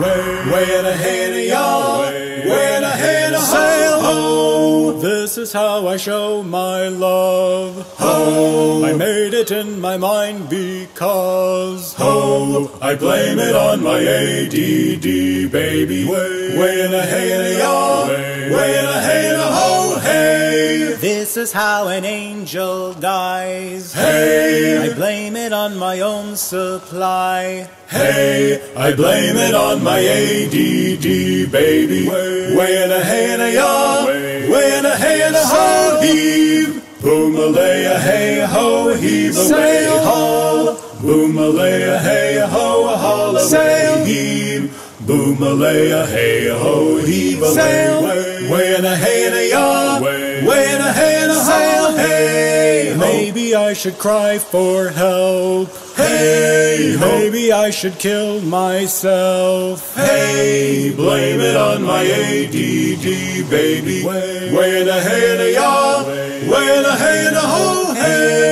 way, way in a hand of y'all, way in a hand of sail ho. This is how I show my love. Ho, I made it in my mind because ho, I blame it on my ADD, baby. Way, way in a hand of y'all, way in a hand of ho. This is how an angel dies. Hey, I blame it on my own supply. Hey, I blame it on my ADD, baby. Way in a hand of y'all, way in a hand of ho heave. Boom a lay a hey ho heave away haul. Boom a lay a hey ho a haul away heave. Boomalaya, hey ho, heave a sail. Way, in a hay in a yaw, way, in a hay in a sail. Hey, maybe I should cry for help. Hey, maybe I should kill myself. Hey, blame it on my ADD, baby. Way, in a hay in a yaw, way in a hay in a ho, hey.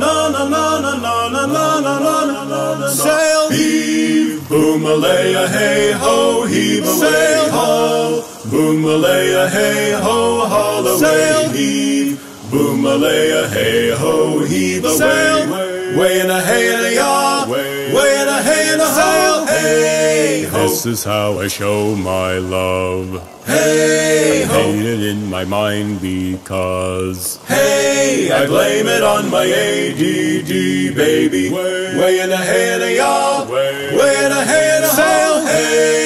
sail. Heave, boom, a hey ho, heave away, ho. Boom a hey ho, haul away, heave. Boom a hey ho, heave away. Way in a hay and a yaw, way in a hay and a ho. This is how I show my love. Hey ho. Hate it in my mind because. Hey, I blame it on my ADD, baby. Way in a hay and a yaw, way in a hay and a ho.